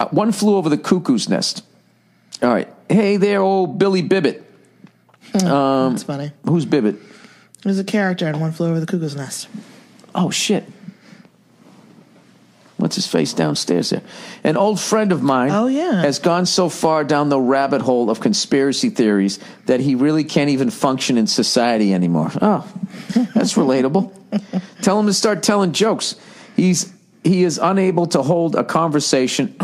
uh, one flew over the cuckoo's nest. All right. Hey there, old Billy Bibbit. Um, That's funny. Who's Bibbit? There's a character in One Flew Over the Cuckoo's Nest. Oh shit. What's his face downstairs there? An old friend of mine Oh, yeah. has gone so far down the rabbit hole of conspiracy theories that he really can't even function in society anymore. Oh, that's relatable. Tell him to start telling jokes. He's he is unable to hold a conversation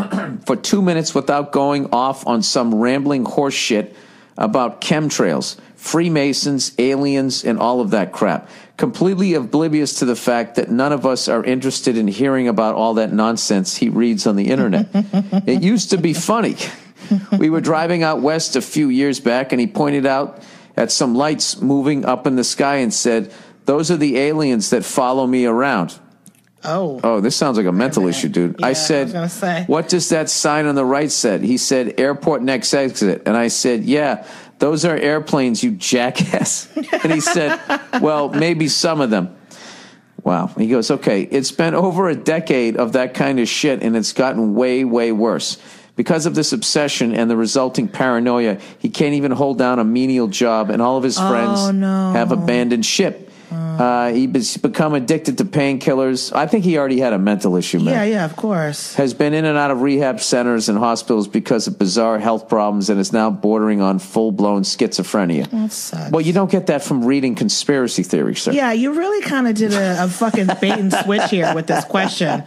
for two minutes without going off on some rambling horse shit about chemtrails, Freemasons, aliens, and all of that crap. Completely oblivious to the fact that none of us are interested in hearing about all that nonsense he reads on the internet. it used to be funny. We were driving out west a few years back, and he pointed out at some lights moving up in the sky and said, Those are the aliens that follow me around. Oh. Oh, this sounds like a mental issue, dude. Yeah, I I said, say. What does that sign on the right said? He said, Airport next exit. And I said, Yeah, those are airplanes, you jackass. and he said, Well, maybe some of them. Wow. He goes, Okay, it's been over a decade of that kind of shit, and it's gotten way, way worse. Because of this obsession and the resulting paranoia, he can't even hold down a menial job, and all of his oh, friends Oh, no. have abandoned ship. Uh, he's become addicted to painkillers. I think he already had a mental issue, man. Yeah, yeah, of course. Has been in and out of rehab centers and hospitals because of bizarre health problems and is now bordering on full blown schizophrenia. That sucks. Well, you don't get that from reading conspiracy theories, sir. Yeah, you really kind of did a, a fucking bait and switch here with this question.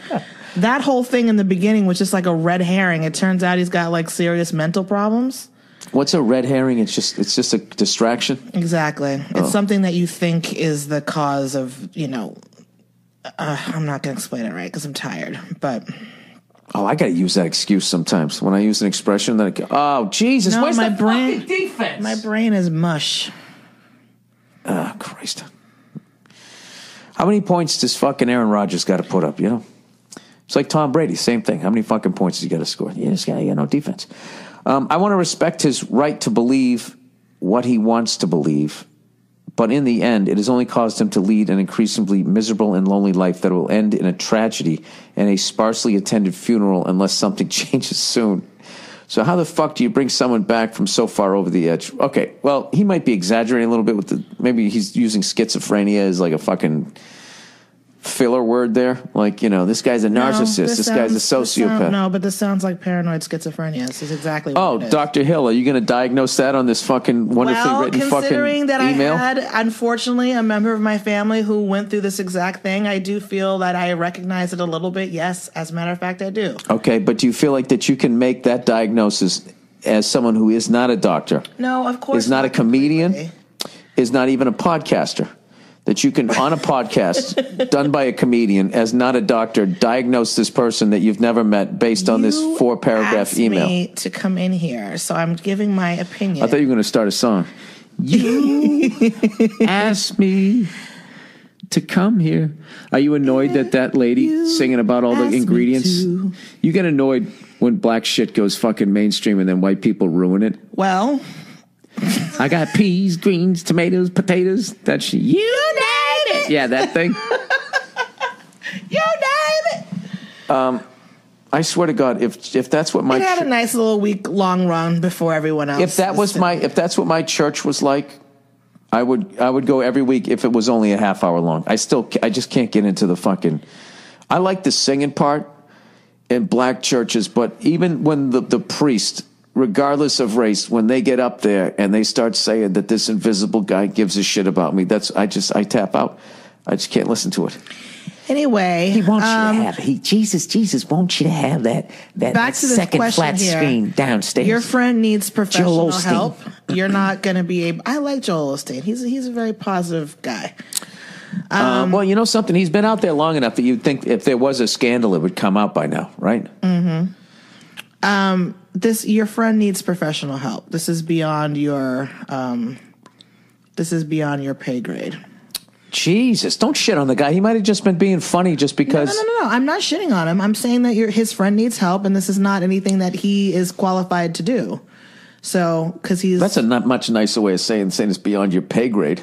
That whole thing in the beginning was just like a red herring. It turns out he's got like serious mental problems. What's a red herring? It's just it's just a distraction. Exactly. Oh. It's something that you think is the cause of, you know, uh, I'm not going to explain it right because I'm tired, but Oh, I got to use that excuse sometimes when I use an expression that I oh Jesus, No, where's my brain- defense? my brain is mush. Oh, Christ. How many points does fucking Aaron Rodgers got to put up, you know? It's like Tom Brady, same thing. How many fucking points does he got to score? You just got you got no defense. Um, I want to respect his right to believe what he wants to believe, but in the end, it has only caused him to lead an increasingly miserable and lonely life that will end in a tragedy and a sparsely attended funeral unless something changes soon. So how the fuck do you bring someone back from so far over the edge? Okay, well, he might be exaggerating a little bit with the maybe he's using schizophrenia as like a fucking filler word there. Like, you know, this guy's a No, narcissist, this, guy's a sociopath. sound- no, but this sounds like paranoid schizophrenia. This is exactly what Oh, it is. Dr. Hill, are you going to diagnose that on this fucking wonderfully well, written considering fucking that email? I had, unfortunately, a member of my family who went through this exact thing, I do feel that I recognize it a little bit. Yes, as a matter of fact, I do. okay, but do you feel like that you can make that diagnosis as someone who is not a doctor, No, of course. is not a comedian, is not even a podcaster? That you can, on a podcast done by a comedian, as not a doctor, diagnose this person that you've never met based on this four paragraph asked email. me to come in here, so I'm giving my opinion. I thought you were going to start a song. You asked me to come here. Are you annoyed that that lady singing about all the ingredients? You get annoyed when black shit goes fucking mainstream and then white people ruin it. well, I got peas, greens, tomatoes, potatoes. That shit. You name it. Yeah, that thing. you name it. Um, I swear to God, if if that's what my It had a nice little week long run before everyone else. if that was my if that's what my church was like, I would I would go every week if it was only a half hour long. I still I just can't get into the fucking. I like the singing part in black churches, but even when the the priest, regardless of race, when they get up there and they start saying that this invisible guy gives a shit about me, that's I just I tap out. I just can't listen to it. anyway. He wants um, you to have he Jesus Jesus wants you to have that that, back that to second question flat here. screen downstairs. Your friend needs professional help. You're not going to be able. I like Joel Osteen. He's he's a very positive guy. Um, well, you know something. He's been out there long enough that you'd think if there was a scandal, it would come out by now, right? This your friend needs professional help. This is beyond your. Um, this is beyond your pay grade. Jesus, don't shit on the guy. He might have just been being funny just because. no, no, no. I'm not shitting on him. I'm saying that your his friend needs help, and this is not anything that he is qualified to do. So, because he's That's a not much nicer way of saying saying it's beyond your pay grade.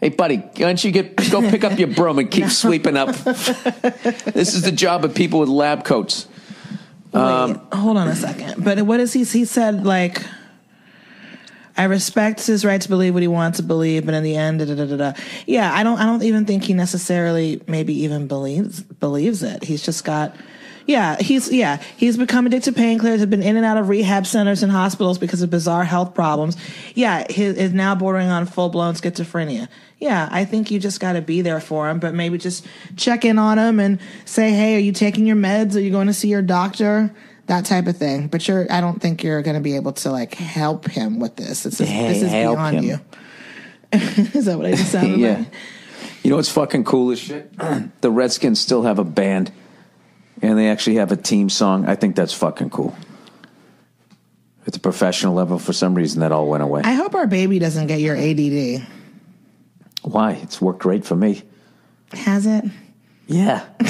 Hey, buddy, why don't you get go pick up your broom and keep sweeping up? this is the job of people with lab coats. Wait, um, hold on a second. But what is he? He said like, I respect his right to believe what he wants to believe, but in the end, da, da, da, da. yeah, I don't. I don't even think he necessarily maybe even believes believes it. He's just got. Yeah, he's yeah he's become addicted to painkillers. Has been in and out of rehab centers and hospitals because of bizarre health problems. Yeah, he is now bordering on full blown schizophrenia. Yeah, I think you just got to be there for him, but maybe just check in on him and say, hey, are you taking your meds? Are you going to see your doctor? That type of thing. But you're, I don't think you're going to be able to like help him with this. It's just, this is beyond him. you. is that what I just said? Yeah. like? You know what's fucking cool as shit? the Redskins still have a band, and they actually have a team song. I think that's fucking cool. At the professional level, for some reason, that all went away. I hope our baby doesn't get your ADD. Why? It's worked great for me. Has it? Yeah.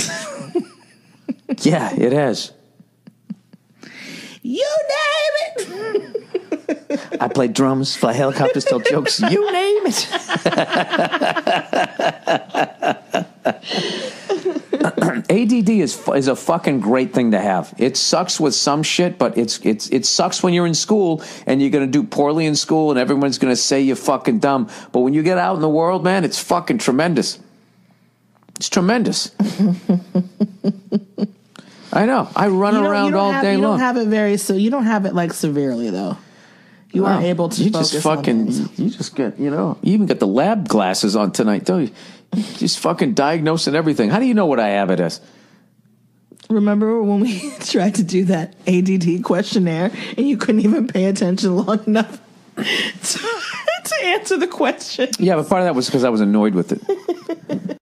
yeah, it has. You name it. I play drums, fly helicopters, tell jokes. You name it. ADD is is a fucking great thing to have. It sucks with some shit, but it's it's it sucks when you're in school and you're gonna do poorly in school and everyone's gonna say you're fucking dumb. But when you get out in the world, man, it's fucking tremendous. It's tremendous. I know. I run You you around all have, day you long. don't have it very so you don't have it like severely though. You are No, able to You just fucking. You just get. You know. You even got the lab glasses on tonight, don't you? Just fucking diagnosing everything. How do you know what I have it as? Remember when we tried to do that ADD questionnaire and you couldn't even pay attention long enough to, to answer the question? Yeah, but part of that was because I was annoyed with it.